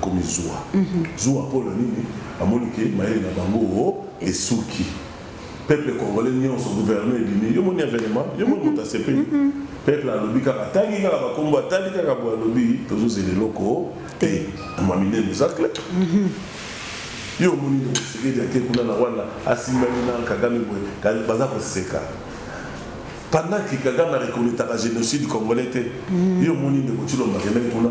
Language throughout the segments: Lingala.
komi zuwa mhm. zuwa mpo na nini amoni ke mayele na bango oh, esuki peuple congolais nyonso gouverne ebimi yo moni avenement yo moni moto asepeli mhm. mhm. peuple alobi kaka atangi kaka bakombo atali kaka bo alobi tozozela eloko te ma minene eza clair yo omoni mosekedi ake kuna na wana asimbani na kagame boye baza koseka pendant ke kagame arekonetaka génocide congolais te yo omoni ndeko cilomba kemei kuna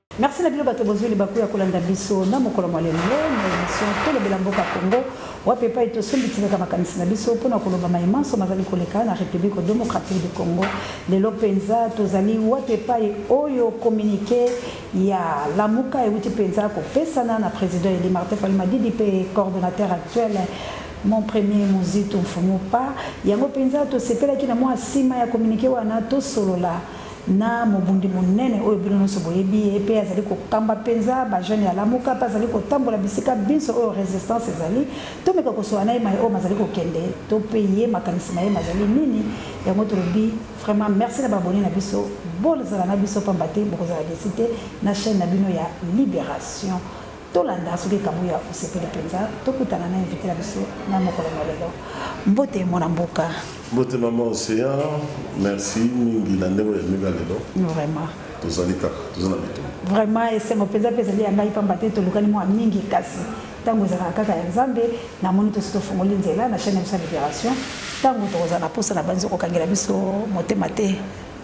merci na bino bato bozwi libaku ya kolanda biso na mokolo mwa lelo na emission tolobela mboka congo wapi epai tosombitisaka makanisi na biso mpo na koloba mai manso mazali koleka na république démocratique du congo lelo mpenza tozali wapi epai oyo communiqué ya lamuka euti mpenza kopesana na président eli martin fali madidi mpe coordonnateur actuel mon premier mozito mfumu pa yango mpenza tosepelaki na mwa nsima ya communiqué wana tosolola na mobundi monene oyo bino nyonso boyebi ye mpe azali kokamba mpenza bajeune ya lamuka mpe azali kotambola bisika binso oyo resistance ezali tomeka kosola na ye maye oyo mazali kokende to mpe ye makanisi na ye mazali nini yango tolobi vraiment merci na babone na biso bozala na biso mpamba te bokozala desi te na chaîne na bino ya libération tolanda soki likambo ya osepeli mpenza tokutana na invité na biso na mokolo na lelo mbote mwana mboka mbote mama océan merci mingi na ndenge oyamika lelo vraiment tozali kaka toza na bitu vraiment esengo mpenza mpe ezali ya ngai mpamba te tolukani mwa mingi kasi ntango ezalaka kaka ya nzambe namoni tosi tofungoli nzela na chaine ya biso ya libération ntango tokozala na mposa na banzi kokangela biso motema te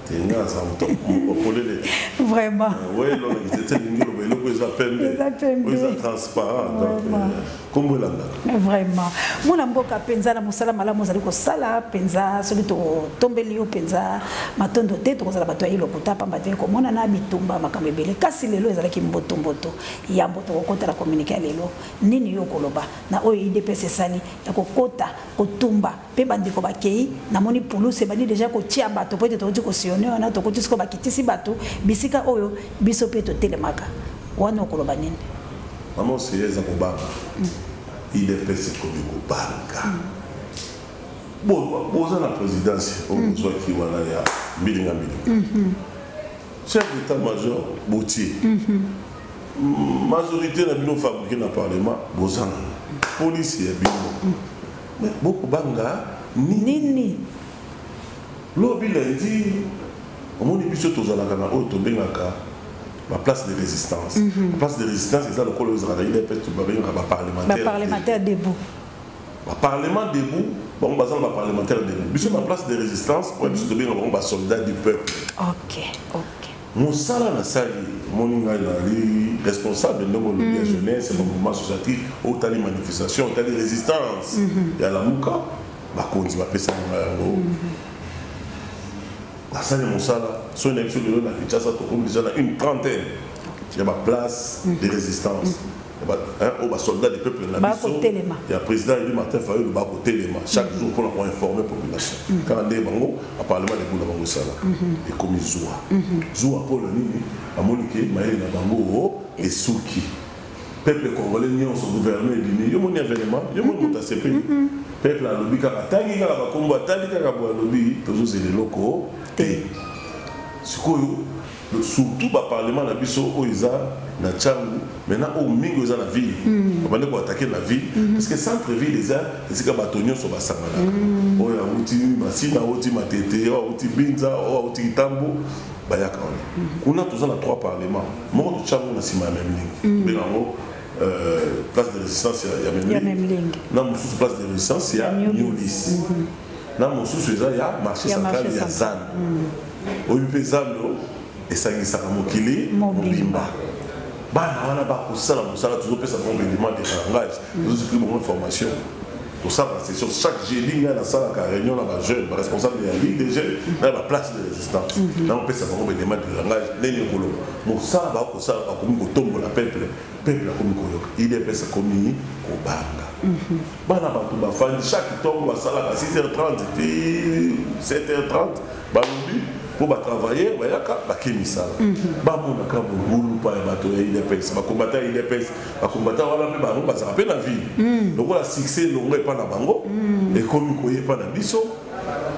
Tenga aza mutoko polele. Vraiment. Euh, ouais lo na kitete ngiro ba eloko eza pembe. Eza pembe. Eza transparent donc euh, kombo elanga. Vraiment. Mwana mboka penza na musala malamu ozali kosala penza soki to tombeli yo penza matondo te tokozala bato ya eloko ta pamba te komona na bitumba makambo ebele kasi lelo ezalaki mboto mboto yambo tokokota na communique ya lelo nini yo okoloba na oyo idps esali ya kokota kotumba mpe bandeko bakei namoni puluse ebandi deja kotia bato mpo ete tokoti kosione wana tokoti sikoyo bakitisi bato bisika oyo biso mpe totelemaka wana okoloba nini mama oseya eza kobanga mm. idps ekomi kobanga mm. boza na présidence oyo mm. bozwaki wana ya mbilinga mbilinga mm-hmm. chef d'état major botie mm-hmm. majorité na bino fabriqué na parlement boza na polisi ya bino Mais boko banga nini? Nini? Lobi lundi omoni biso tozalaka na oyo tobengaka ba place de résistance. Mm -hmm. Place de résistance eza lokola ezalaka UDPS tobabengaka ba parlementaires. Ba parlementaires debout. Ba parlements debout bango baza na baparlementaire debout biso na place de résistance oyo biso tobengaka bango basoldat du peuple ok ok mosala nasali omoni ngai nazali responsable ndenge olobi ya mm. jeunesse ya bamouvement associatif otali manifestation otali résistance mm-hmm. ya lamuka bakonzi bapesaki ngai yango nasali mm-hmm. mosala soki na biso lelo na kinshasa tokomi deja na une trentaine ya baplace mm-hmm. de résistance oyo basoldat du peuple na biso ya président eli martin fayulu bakotelema chaque jour mpona koinforme population mm. kaka ndenge bango baparlement na ebuna bango esala mm-hmm. ekomi zuwa mm-hmm. zuwa mpo na nini amoni ke mayele na bango esuki peuple congolais nyonso gouverneur ebimi yo moni avenement yo moni moto asepeli mm-hmm. peuple alobi kaka atangi kaka bakombo atali kaka bo alobi tozozela eloko te sikoyo surtout ba parlement na biso oyo eza na changu maintenant oyo mingi oyo eza na ville mm. babandi koatake na ville mm -hmm. parce que centre ville eza esika bato nyonso basanganaka mm. oyo awuti masina awuti matete oyo awuti binza oyo awuti kitambo bayaka wana mm -hmm. kuna toza na trois parlement moko tochango na nsima ya meme lingi mm. mpe yango euh, place de résistance ya meme lingi na mosusu place de résistance ya niolis mm -hmm. na mosusu eza ya marché central ya zan hmm. oyo mpe zando esangisaka mokili mobimba bana wana bakosala mosala tozopesa bango bediment de langage tozozikli bango formation tosala session chaque jeudi ngai nasalaka réunion na bajeune baresponsable ya ligue des jeunes na ba place de résistance mhm. nakopesa bango bediment de langage ndenge ekoloba mosala bakosala bakomi kotombola peuple peuple akomi koyoka idps akomi kobanga mhm. bana bato bafandi chaque ntongo basalaka 6h30 ti 7h30 balobi mpo batravailleur bayaka bake misala mhm. bamonaka bogulupa ya bato ya idps bakombata ya idps bakombata wana mpe bango bazalaka mpe na ville mhm. lokola succès elongo epai na bango ekomi koyepa na biso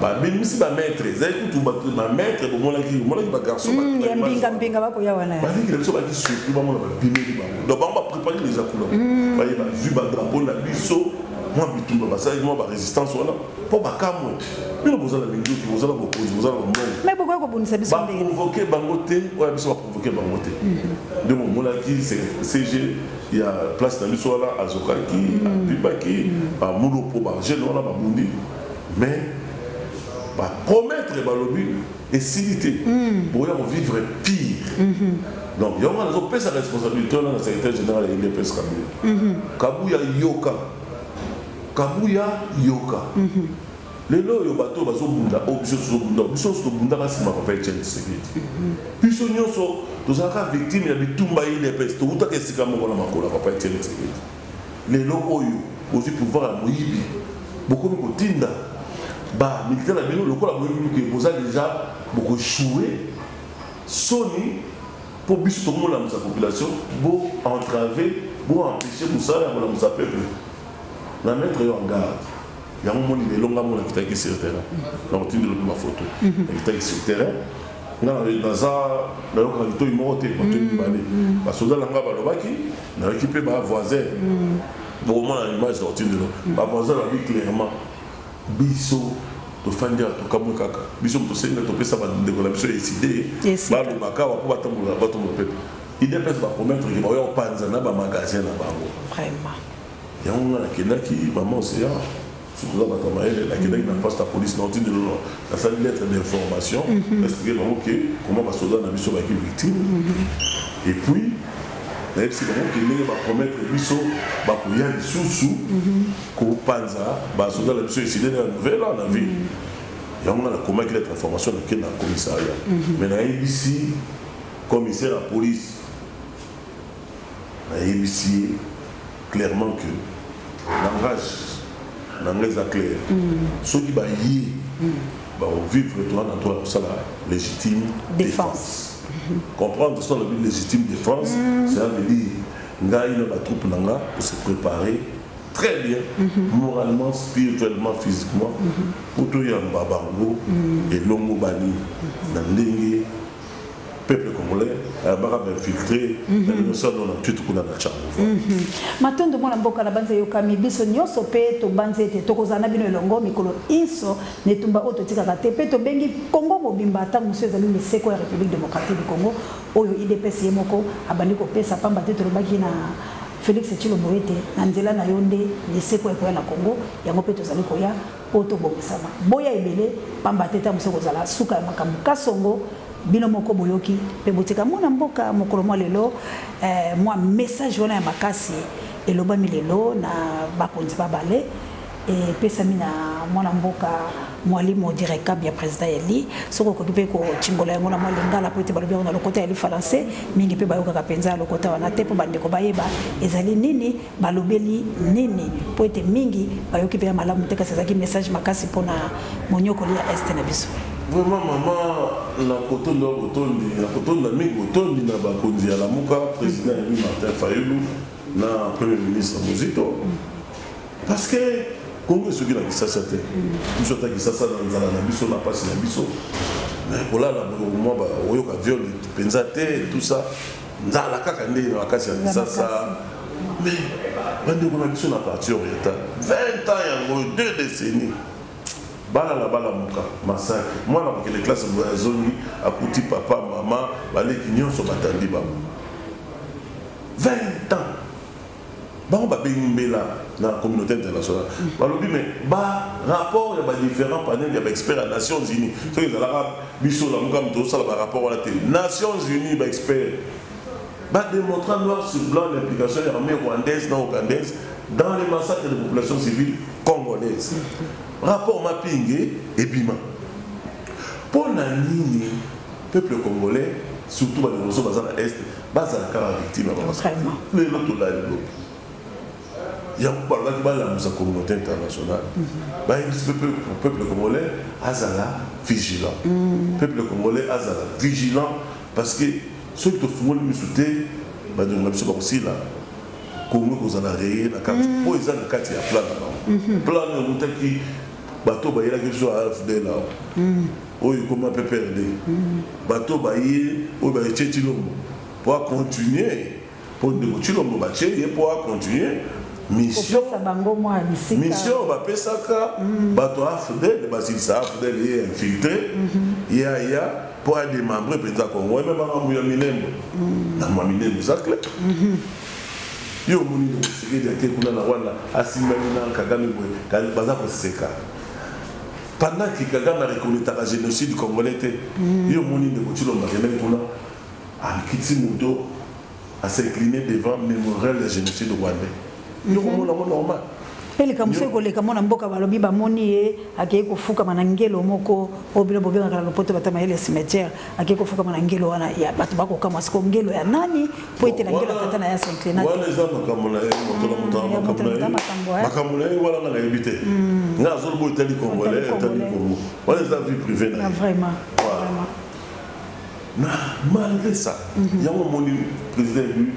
babimisi bamaitre ezali kutu bamaitre bomonaki omonaki bagarçon hmm, ya mbingambinga bakoya wana balingi na biso baki surtout bamona babimeli bango donc bango baprépare les akula hmm. baye bazwi badrapo na biso mwa bitumba basalaki mwa barésistance wana mpo bakamwe bino bozala minduki bozala bokonzi bozala bamongobaprovoke bango te oyo biso baprovoke bango te hmm. nde momonaki cg ya place na biso wana azokaki abibaki bamulu mpo bajeune wana babundi mais ba promettre balobi esili te hmm. boya kovivre pire mhm. donc yango wana ezopesa responsabilité wana na secrétaire général ya udps kabuya mhm. kabuya yoka kabuya yoka mhm. lelo oyo bato oyo bazobunda oyo biso tozobunda biso nyonso tobundaka nsima papa etienne tshisekedi biso nyonso tozalaka victime ya bitumba ya udps towutaka esika moko na makolo ya papa etienne tshisekedi Lelo oyo ozwi pouvoir ya moyibi, bokomi kotinda ba militaire na bino lokola boyebi ke boza deja bokochoue soni mpo biso tokomolamisa population bo entrave bo empêche mosala ya kolamusa peuple na mettre yo en garde yango omoni lelo ngai mona kitaki sur terrain na kotindela mpe bafoto nakitaki sur terrain ngai naza nayokaka litoi moko te matoi mibale basoda na ngai balobaki nayoki mpe bavoisin bokomona na image na kotindela bavoisin balobi clairement biso tofandi awa tokamwe kaka biso moto osenga topesa bandeko na biso eside balobaka awa mpo batambola batombola mpepe idps bapromettre ke baoya kopanza na bamagasin na bango yango nga nakendaki mama océan sokoza bato ya mayele nakendaki na pasta police na otindi lolo nasali lettre d'information mhm. explike bango ke koma basoda na biso baki victime mhm. et puis nayebisi bango ke ndenge bapromettre biso bakoya lisusu mhm. kopanza basoda na biso eside na nouvelle na ville yango nga nakomaki lettre d'information nake na commissariat mais nayebisi commissaire ya police nayebisi ye clairement que langage na ngai eza claire mm. soki baye mm. bakovivre toa na toa kosala légitime défense comprendre son lobi légitime défense mm. cela veut dire ngai na batroupe na nga kose préparer très bien mm-hmm. moralement spirituellement physiquement mm-hmm. mpo toyamba bango mm. elongobani na ndenge peuple congolais ayambaka euh, bainfiltre mhm. na bino sano na mpitu kuna na chango mhm. matondo mwana mboka na banza eyokami biso nyonso mpe tobanzi ete tokozala na bino elongo mikolo inso na etumba oyo totikaka te mpe tobengi kongo mobimba ntango mosusu ezali liseko ya république démocratique du congo oyo idps ye moko abandi kopesa mpamba te tolobaki na félix tshilombo ete na nzela na yo nde liseko ekoya na congo yango mpe tozali koya mpo tobongisama boya ebele mpamba te ntango mosusu kozala suka ya makambo kasongo bino moko boyoki mpe botika mwana mboka mokolo mwa lelo eh, mwa message wana ya makasi elobami lelo na bakonzi babale epesami na mwana mboka mwalimu direkab ya président eli soki okoki mpe kotimbola yango na mwa lingala mpo ete balobi yango na lokota ya lifalanse mingi mpe bayokaka mpenza lokota wana te mpo bandeko bayeba ezali nini balobeli nini mpo ete mingi bayoki mpenza malamu te kasi ezalaki message makasi mpo na monyokoli ya este na biso vraiment mama na kotondo ya botondi na kotonda mingi botondi na bakonzi ya lamuka président emi martin fayulu na premier ministre mozito parce que kongo esoki na kisasa te biso ata kisasa na nzala na biso na mpasi na biso kolala boyokoma oyoka viole mpenza te tout ça nzala kaka nde na makasi ya kisasa mais bandeko na biso na parti oriental 20 ans yango deux décennies bana na bana moka masaki mwana kokende klase moyo azongi akuti papa mama baleki nyonso batandi bango 20 ans bango babengi mbela na communauté internationale balobi me barapport ya badifférent panel ya baexpert ya nations unis soki ezalaka biso lamuka moto osala barapport wana te nations unis baexpert bademontra noir sur blanc l'implication ya armée rwandaise na ougandaise dans les massacres de population civile congolaise rapport mapinge ebima mpo na nini Peuple congolais surtout ba liboso baza na est bazala kaka ba victime ya bango. Vraiment. Lelo tolali lobi. yango balobaki balamusa communauté internationale mhm. bayebisi mpe peuple congolais azala vigilant mhm. peuple congolais azala vigilant parce que soki tofungoli misu te bandeko na biso bakosila kongo ekozala reye na kati mhm. oyo eza na kati ya plan na bango plan oyo eutaki bato bayelaki biso afdl awa oyo ekoma pprd bato baye oyo baye tie cilombo mpo acontinue mpo ndeko cilombo batie ye mpo acontinue mission oyo bapesaka mm. bato ya afdel basilisa afdel ye infiltre mm-hmm. ye aya mpo ademembre mpenza kongo eme makambo ya minembo mm. na mwa minembo eza cle mm-hmm. yo omoni ndeko sekedi ake kuna na rwanda asimbani na kagame boye baza koseka Pendant que Kagame reconnaîtaka genocide congolais te, ye omoni ndeko Tshilombo akendaki kuna akiti moto à s'incliner devant mémorial ya génocide rwandais. Yo komona ngo normal. mpe likambo soki koleka mwana mboka balobi bamoni ye akei kofukama na ngelo moko oyo bino bobengaka na lopoto bata mayele cimetière akei kofukama na ngelo wana ya bato bakokamwa siko ngelo ya nani mpo ete na ngelo tata na ye asenclina wana eza makambo na ye moto na moto mm, makambo na ye makambo na ye wana nga nayebi te mm. nga azolobo etali congolais etali congo wana eza vie privé na ye vraiment na malgré ça mhm. yango omoni président élu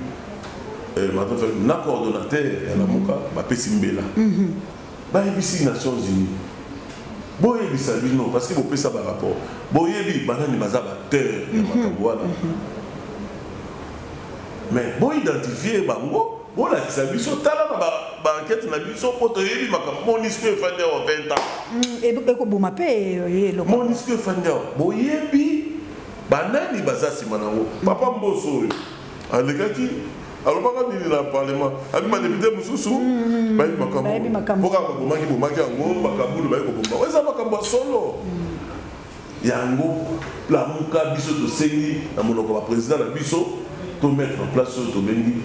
eh, na coordonnateur ya lamuka bapesi mbela mhm. Bayebisi Nations Unies. Boyebisa bino parce que bopesa ba rapport. Boyebi banani baza ba terre ya mhm. makambo wana. Mhm. Mais bo identifier bango bolakisa biso tala na bankete na biso mpo toyebi makambo monisco efandi awa 20 ans mm, ekoboma mpe eh, monisco efandi awa boyebi banani baza nsima na yango papa mboso oyo alekaki alobaka nini na parlement abi badepute mosusu mm-hmm. bayebi makambo mpo kaka babomaki bomaki yango mm-hmm. makabulu baye koboma eza makambo ya solo mm-hmm. yango lamuka biso tosengi na monoko ya président na biso to mettre en place oyo tobengi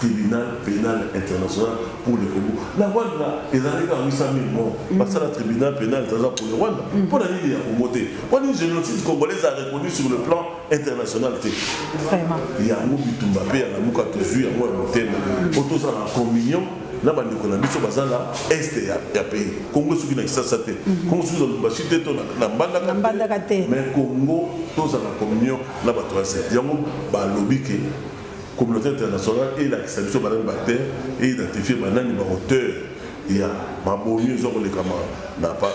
tribunal pénal international pour le congo na rwanda ezalaki kaka 800 000 mort basala tribunal pénal international pour le rwanda mpo na nini ya congo te mpo nini génocide congolais a reconnu sur le plan international te yango bitumba mpe ya lamuka tozwi yango ya motema mpo tozala na communion na bandeko na biso baza na est ya, ya pays congo soki na kisasa te mhm. congo soki na lubumbashi te to na mbandaka te mais congo tozala communion na bato ya sete yango balobi ke communauté internationale elakisa biso banani bater eidentifie banani baauteur Ya mabomi oza koleka ma na pa.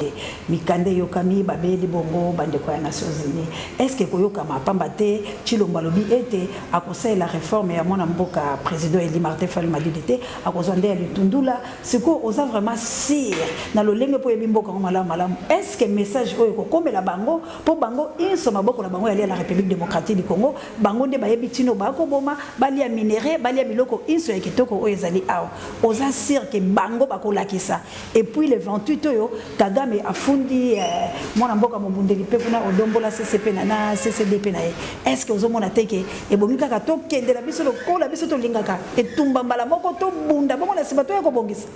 Mikanda eyokami babeli bongo bandeko ya Nations Unies. Est-ce que ekoyokama pamba te Tshilombo alobi ete akosalela reforme ya mwana mboka president eli Martin Fayulu Madidi te, akozwa nde ya Lutundula. Sikoyo oza vraiment sur na lolenge mpo oyebi mboka yango malamu malamu. Est-ce que message oyo ekokomela bango mpo bango inso maboko na bango yali ya la Republique democratique du Congo? bango nde bayebi ntino baya koboma balia minere balia biloko inso ya kitoko oyo ezali awa oza sire ke bango bakolakisa epuis le 28 oyo kagame afundi eh, mwana mboka mobundeli mpe kuna odombola ccp na na ccdp na ye est ce que ozomona te ke ebongi kaka tokendela biso lokola biso tolingaka etumba mbala moko tobunda bongo na nsima toya kobongisa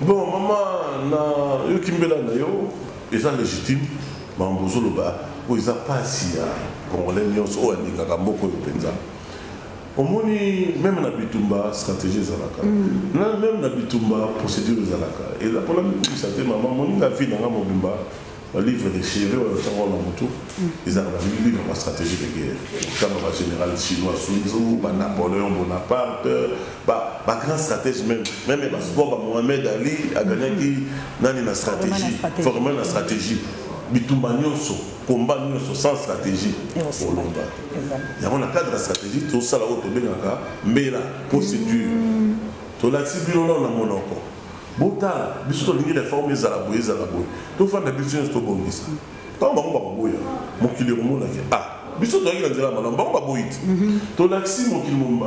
bon mama nayoki mbela na yo eza légitime Makambo ozoloba oyo eza pasi ya congolais nyonso oyo alingaka mboka oyo mpenza. Omoni meme na bitumba stratégie ezalaka. Mm. Na meme na bitumba procédure ezalaka. Eza pona mikumisa te mama moninga vie nanga mobimba ba livre de chevet oyo ntango na motu mm. ezalaka ba livre ba stratégie de guerre. Kama ba général chinois Sun Tzu, ba Napoléon Bonaparte, ba ba grand stratège même même ba sport ba Mohamed Ali a gagnaki nani na stratégie former na stratégie bitumba nyonso combat nyonso sans stratégie olomba yango na cadre ya stratégie tosala oyo tobengaka mbela procédure mm. tolakisi bino nao na monoko botala biso tolingi reforme ezala boye ezala boye tofanda biso nyonso tobongisa ntango bango bakoboya mokili ekomonaki a ah, biso toyaki na nzela malamu bango baboyi te mhm. tolakisi mokili mobimba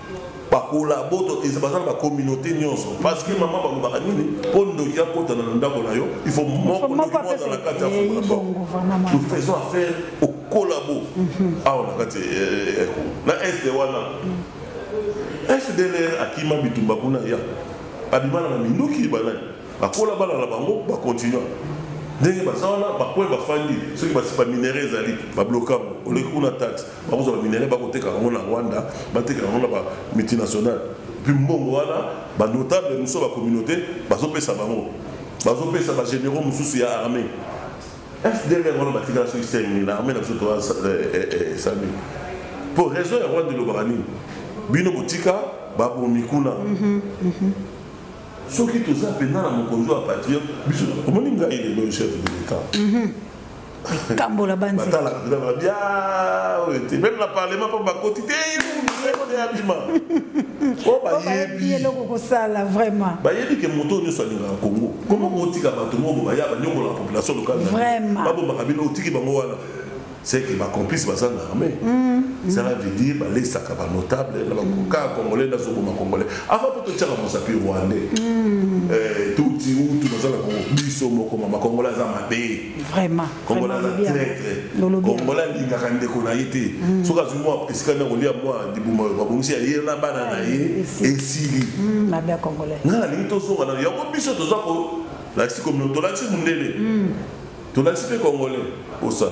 bakola boto baza na bacommunauté nyonso parce que mama balobaka nini mpo ndoki akota na ndako na yo il faut moko ndoki moza na kati ya fondation nous faisons affaire au collabo mhm. awa na kati eh, eh, na este wana mhm. fdlr akima bitumba kuna ya abimana na minduki banani bakola bana na bango bacontinua ndenge baza wana bakoye bafandi soki basi baminere ezali bablokango oleki kuna tate bakozwa baminerai bakotekaka yango na rwanda batekaka yango na bamultinationale puis mbongo wana banotable mosusu ya bacommunauté bazopesa bango bazopesa bagénéraux mosusu ya armée fdlr wana batikala soki 5 000 armée na biso toasami eh, eh, eh, mpo raison ya rwanda elobaka nini bino botika babomi kuna mhm, mhm. soki toza mpenza na mokonzi wa patriote biso omoni ngai lelo chef de l'état mhm. tambola banzibatalaka mpe na bia oyo te meme na parlement mpo bakoti te abima o bayebi eloko kosala vraiment bayebi ke moto oyo nyonso alingaka kongo koma kotika bato moko baya banyokola population lokale babomaka bino otiki bango wana c'est que bacomplice baza na armée cela veut dire balesaka banotable na bakokaka congolais nazoboma congolais avant mpo totyaka mosapi rwandais tuti utu baza na kongo biso moko mama congolais aza mabe vraiment kongola aza traitre kongola alingaka ndeko na ye te mm. soki azwi mwa esika nde akolia mwa libuma babongisi ya ye na bana na ye ah, esili mm, nga nalingi tozonga na yango biso toza kolakisi komino tolakisi mondele mm. tolakisi mpe kongole osala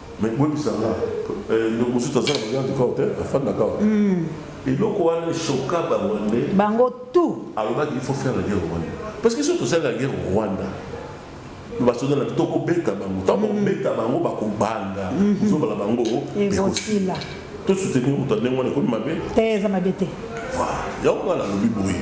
mais bondisa nga eh, ndeko mosusu aza na bagarde corps te afandaka wa hmm. eloko wana esoka barwande bango tout alobaki il faut faire la guerre rwanda parce que soki tosali la guerre rwanda basoda na tokobeta bango ntango hmm. bakobeta bango bakobanda hmm. zobala bango ekosila tosoutenir moto ya ndenge wana ekomi mabe te eza mabe te yango wana alobi boye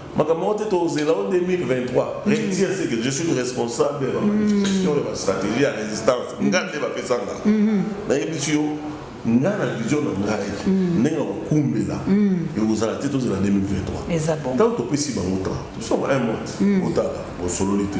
makambo yango te tozela o 2023 retire ce que je suis le responsable ya bamanifestation ya bastratégie ya résistance nga nde bapesa nga nayebisi yo nga na vision na ngai ndenge ya kokumbela ekozala te tozela 2023 ntango topesi bango temps tosoma un mois otala bosololi te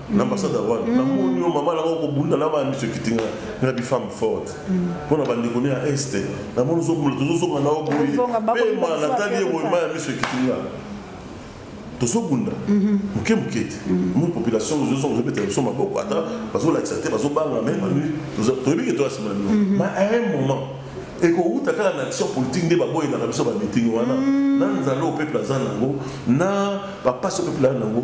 na ambassade ya rwanda namoni yo mama nanga okobunda na bandi sokiti nga na bifemme forte mpo na bandeko ne ya este namoni ozobunda tozozonga na yo boye pema natali ye boye ma ya miso ekiti nga tozobunda moke moke te mo population ozozonga ozobetela biso maboko ata bazolakisa te bazobanga me toyebi ke toya nsima na bino ma à un moment ekowuta kaka na action politique nde baboyelaka biso bamitingi wana na nzala oyo peuple aza nango na bapasi oyo peuple aza nango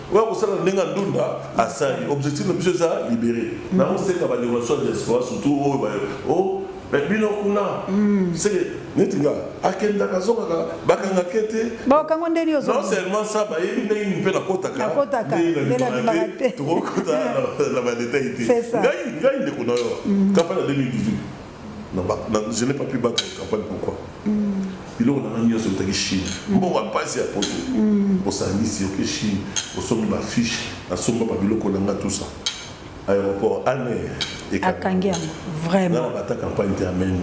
oyo akosala na ndenge ya ndunda asali objectif na biso eza libere mm. na moseka bandeko na so ya diaspora surtout oyo bayo o oh, eh, bino kuna mm. seke neti nga akendaka azongaka bakanga ke te bakango ndeni ozo non seulement ça bayebi ndenge nini mpe nakotaka nde tokokota na badetail te ngai ndeko na yo mm. kapa na 2018 je n'ai pas pu battre une campagne pourquoi biloko na ngai nyonso eutaki chine mbongo ya mpasi ya poto osangisi oke chine osombi bafiche nasomba babiloko na ngai tusa aéroport ane akangi yango vraiment bata campagne te ameni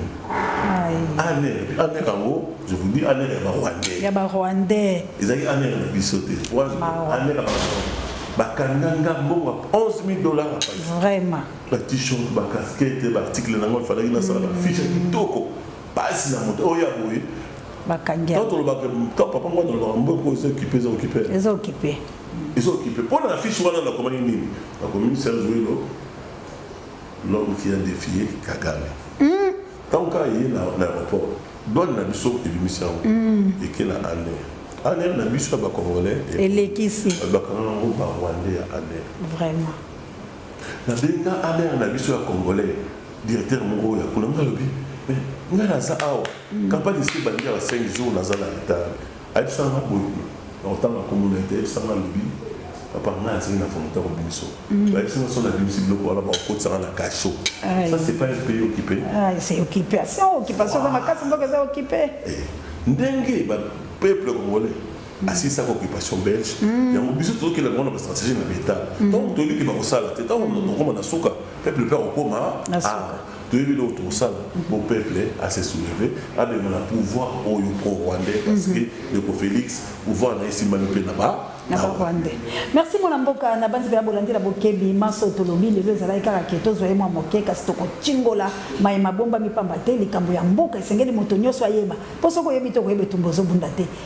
ane ane yango je vous dis ane ya barwandais ya barwandais ezalaki ane ya biso te ane ya bakanganga mbongo 11 000 dollars vraiment ba t-shirt ba casquette ba article nango efalaki nasala ba mm. fiche kitoko pasi na moto oyo ya boye tolobaka papa ngo nalobaka mboka oyo ezokipe ezokipe ezokipe ezokipe mpo na fiche wana nakomaki nini nakomi serge welo l'homme qui a défié kagame ntango mm. kaka ye na aéroport douane na biso ebimisi yango mm. eke na aner aner na biso ya bacongolais elekisi bakanga yango barwandais ya aner vraiment na bengi na amere na biso ya congolais directeur moko oyo akuna nga alobi me nga naza awa mm. campagne esi ebandi awa 5 jours naza na retard ayebisa nga boye nakotanga komona ete ayebisa nga alobi papa nga azali na volonté ya kobimiso mm. bayebisi nga so nabimisi biloko wana bakokotisa nga na kaso ça c'est pas un pays occupé c'est occupé c'est occupation eza makasi mboka eza occupé eh, ndenge ba peuple congolais asilisa ko occupation belge hmm. yango biso tozokela bango na bastratégie na beta ntango hmm. toyebi ke bakosala te ntango hmm. tokoma na suka peuple mpe akokoma ah, toyebi eloko tokosala po peuple ase souleve abengana pouvoir oyo pro rwandais parce que ndeko félix pouvoir na esimbani mpe na ba na bakwande merci mwana mboka na banzi mpenza bolandela bokebi manso tolobi lelo ezalaki kaka ke tozwa ye mwa moke kasi tokotingola maye mabombami mpamba te likambo ya mboka esengeli moto nyonso ayeba mpo soki oyebi te okoyeba etumba ozobunda te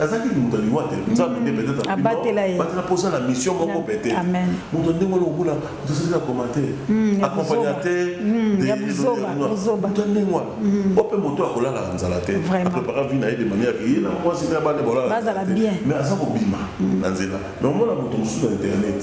azalaki moto ya liwa te nzambe nde peut-être abatela ye batela mposa na mission moko mpe te moto ya ndenge wana okola moto asali na commentaire accompagnateur moto ya ndenge wana o mpe moto akolala na nzala te aprépara vie na ye de manière ke ye na mwasi mpe abana bolalaa mais aza kobima na nzela mais omona moto mosusu na internet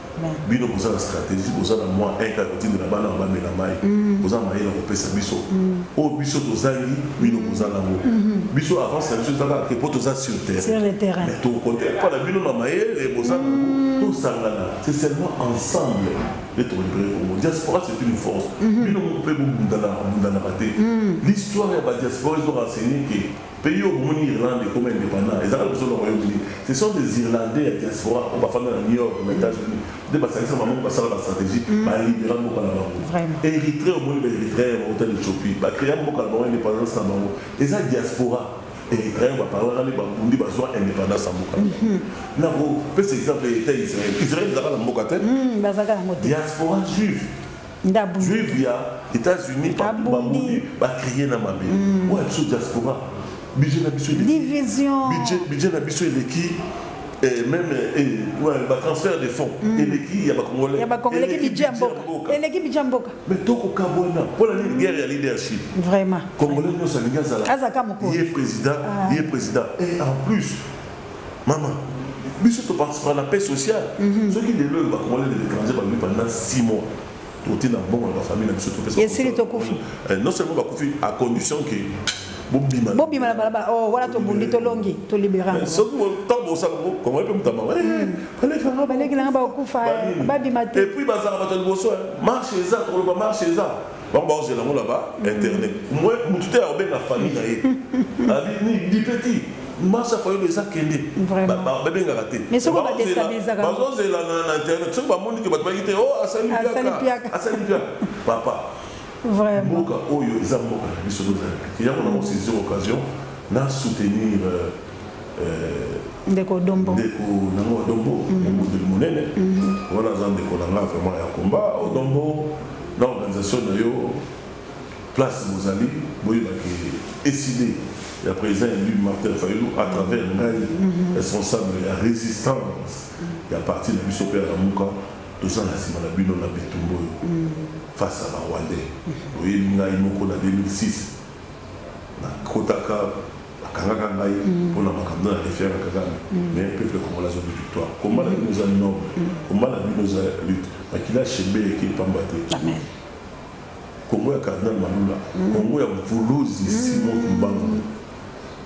bino boza na stratégie boza na mwa inka kotindela bana na bamela mai mm. boza na mayele ya kopesa biso mm. oyo biso tozangi bino boza nango mm-hmm. biso avance ya biso eza kaka te mpo toza sur terrain tokote mpo na bino na mayele boza nango mm. tosangana c'est seulement ensemble nde tokolibere kongo diaspora c'est une force mm-hmm. bino moko mpe bobundanaka te l'histoire ya badiaspora ezo renseigner ke Pays oyo bomoni Irlande ekoma independant ezalaka liboso na Royaume Uni. Ce sont des Irlandais ya diaspora oyo bafanda na New York na Etats Unis nde basangisa bango mpo basala ba strategie ba libera mboka na bango. Erythree omoni ba Erythreens yango bauta na Ethiopie ba crea mboka na bango independance na bango eza diaspora Erythree ba parlaka nde ba bundi bazua independance ya mboka na bango. Na ko pesa exemple ya Etat ya Israël. Israël ezalaka na mboka te? Diaspora juive. juive ya états-unis babundi bacrie na mabe mm. oyo ya biso diaspora budget na biso budget na biso eleki et eh, même et, eh, ouais, bah, transfert des fonds mm. eleki ya bakongolais ya bakongolais ki budget mboka eleki budget mboka mais toko kabwana pour la guerre ya leadership vraiment congolais nous alingi azala azaka moko ye président ah. ye président et en plus mama biso toparticipa na paix sociale mhm. soki lelo oyo bakongole de l'étranger balobi pendant 6 mois tote na mbongo na bafamille na biso topesesili tokufi eh, non seulement bakufi à condition que bobima bobima na balabala oh wana tobundi tolongi tolibera eh, soki ntango bosala ngo koma mpe motama baleki nanga bakufa babima te epuis bazala bato ya liboso eh. marche eza tokoloba marche eza bango baozela yango na ba internet mwe motu te akobenga famille na ye abi ni bipeti masa fayolo eza kende babengaka te bazozela na internet soki bamoni te bato bayaki te o oh, asali piaka asali piaka papa mboka oyo eza mboka na biso tozala yango nango saisir occasion na soutenir euh, ndeko dombo ndeko nango wa dombo mobundeli mhm. monene mhm. wana aza ndeko na nga vraiment ya komba odombo na organisation na yo place bozali boyebaki eside ya président élu martin fayulu à travers ngai mhm. responsable ya résistance ya parti na biso mpe ya lamuka toza na nsima na bino na bitumba oyo face à barwandais oyebi ngai moko na 2006 nakotaka bakangaka ngai mpo mm. na makambo na defi na kagame mm. mais peuple congolais azongi victoire komba na bino eza noble mm. komba na bino eza lutte makila shebe eke pamba te kongo ya cardinal malula kongo ya mvuluzi simon kimbangu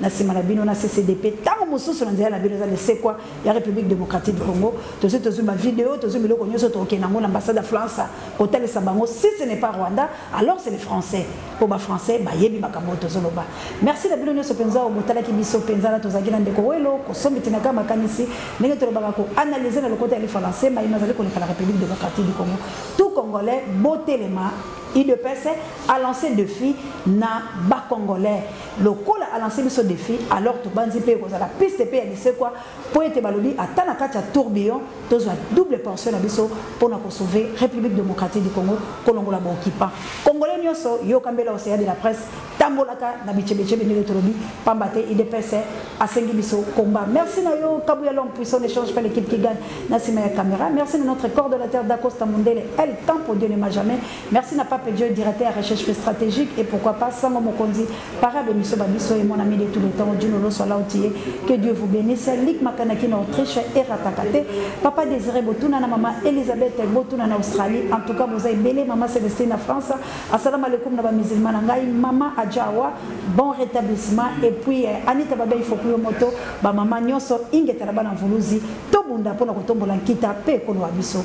na nsima na bino na ccdp ntango mosusu na nzela na bino eza lisekwa ya république démocratique du congo tosi tozwi bavideo tozwi biloko nyonso tokokende yango na ambassade ya france kotalisa bango si ce n'est pas rwanda alors c'est les français mpo bafrançais bayebi makambo oyo tozoloba merci na bino nyonso mpenza oyo botalaki biso mpenza na tozalaki na ndeko welo kosombitinaka makanisi ndenge tolobaka koanalyse na lokota ya lifalanse mayima azali koleka na république démocratique du congo tout congolais botelema idps a lancé défi na bacongolais Lokola a lancer biso defi, alors tobanzi mpe ekozala piste mpe ya lisekwa mpo ete balobi ata na kati ya tourbillon tozwa double portion na biso mpo na ko sauver Republique democratique du Congo, kolongola ba occupants. Congolais nionso, yoka mbela Ocean de la presse, tambolaka na bitshebetshebe ndenge tolobi, pamba te udps asengi biso combat. Merci na yo Kabuya l'homme puissant ne change pas l'équipe qui gagne na sima ya camera. Merci na notre coordonnateur Dacosta Mundele, El Campo Dieu ne m'a jamais. Merci na Pape Joe, directeur ya recherche stratégique et pourquoi pas Sango Mokonzi, parade de Miso Babiso et mon ami de tout le temps, Dieu nous soit là où tu es. Que Dieu vous bénisse. Lik Makanaki na Autriche et Ratakate. Papa Désiré Botuna na maman Elisabeth Botuna na Australie. En tout cas, vous avez belé maman Célestine na France. Assalamu alaikum na ba musulmans ngai maman Adjawa. Bon rétablissement et puis euh, Anita Baba il faut que moto ba maman nyoso ingeta na bana vuluzi. Tobunda pona kotombola nkita pe kolwa biso.